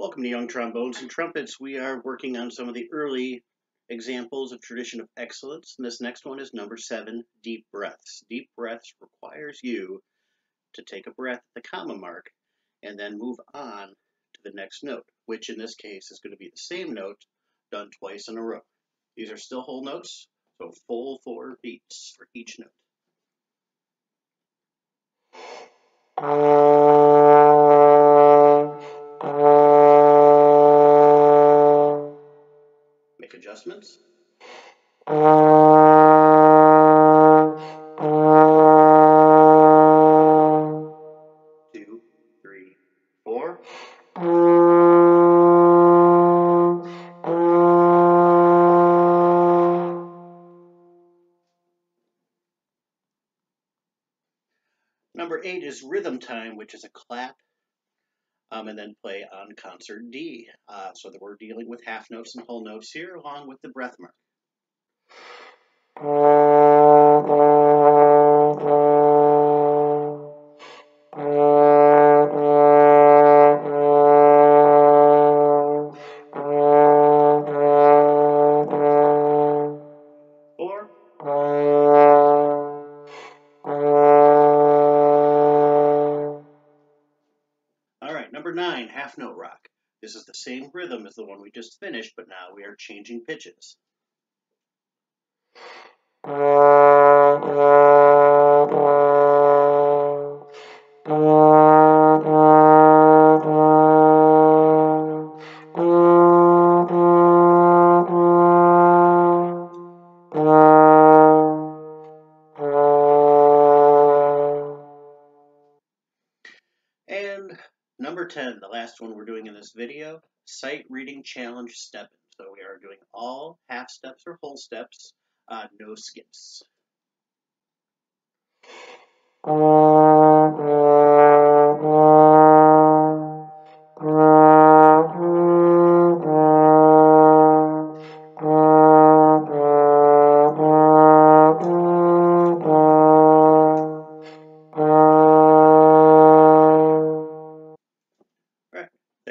Welcome to Young Trombones and Trumpets. We are working on some of the early examples of tradition of excellence. And this next one is number seven, deep breaths. Deep breaths requires you to take a breath at the comma mark and then move on to the next note, which in this case is going to be the same note done twice in a row. These are still whole notes, so full four beats for each note. Uh, adjustments. Two, three, four. Number eight is rhythm time, which is a clap um, and then play on concert D. Uh, so that we're dealing with half notes and whole notes here, along with the breath mark. Number nine, half note rock. This is the same rhythm as the one we just finished, but now we are changing pitches. And number 10, the last one we're doing in this video, sight reading challenge stepping. So we are doing all half steps or whole steps, uh, no skips.